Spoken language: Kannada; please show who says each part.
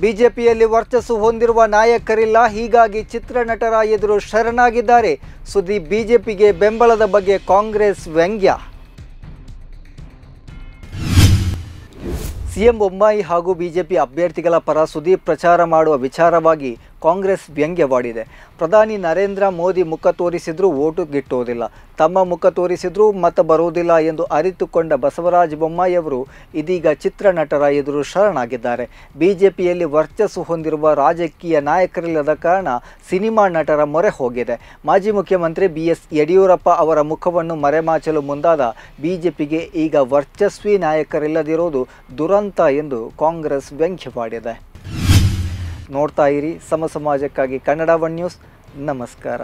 Speaker 1: ಬಿಜೆಪಿಯಲ್ಲಿ ವರ್ಚಸ್ಸು ಹೊಂದಿರುವ ನಾಯಕರಿಲ್ಲ. ಹೀಗಾಗಿ ಚಿತ್ರನಟರ ಎದುರು ಶರಣಾಗಿದ್ದಾರೆ. ಸುದ್ದಿ ಬಿಜೆಪಿಗೆ ಬೆಂಬಲದ ಬಗ್ಗೆ ಕಾಂಗ್ರೆಸ್ ವ್ಯಂಗ್ಯ. ಸಿಎಂ ಬೊಮ್ಮಾಯಿ ಹಾಗೂ ಬಿಜೆಪಿ ಅಭ್ಯರ್ಥಿಗಳ ಪರ ಸುದೀಪ್ ಪ್ರಚಾರ ಮಾಡುವ ವಿಚಾರವಾಗಿ ಕಾಂಗ್ರೆಸ್ ವ್ಯಂಗ್ಯವಾಡಿದೆ ಪ್ರಧಾನಿ ನರೇಂದ್ರ ಮೋದಿ ಮುಖ ತೋರಿಸಿದರೂ ಓಟು ಗಿಟ್ಟೋದಿಲ್ಲ. ತಮ್ಮ ಮುಖ ತೋರಿಸಿದರೂ ಮತ ಬರುವುದಿಲ್ಲ ಎಂದು ಅರಿತುಕೊಂಡ ಬಸವರಾಜ ಬೊಮ್ಮಾಯಿಯವರು ಇದೀಗ ಚಿತ್ರನಟರ ಎದುರು ಶರಣಾಗಿದ್ದಾರೆ. ಬಿಜೆಪಿಯಲ್ಲಿ ವರ್ಚಸ್ಸು ಹೊಂದಿರುವ ರಾಜಕೀಯ ನಾಯಕರಿಲ್ಲದ ಕಾರಣ ಸಿನಿಮಾ ನಟರ ಮೊರೆ ಹೋಗಿದೆ. ಮಾಜಿ ಮುಖ್ಯಮಂತ್ರಿ ಬಿ ಎಸ್ ಯಡಿಯೂರಪ್ಪ ಅವರ ಮುಖವನ್ನು ಮರೆಮಾಚಲು ಮುಂದಾದ ಬಿಜೆಪಿಗೆ ಈಗ ವರ್ಚಸ್ವಿ ನಾಯಕರಿಲ್ಲದಿರುವುದು ದುರಂತ ಎಂದು ಕಾಂಗ್ರೆಸ್ ವ್ಯಂಗ್ಯವಾಡಿದೆ ನೋಡ್ತಾ ಇರಿ. ಸಮ ಸಮಾಜಕ್ಕಾಗಿ ಕನ್ನಡ ಒನ್ ನ್ಯೂಸ್. ನಮಸ್ಕಾರ.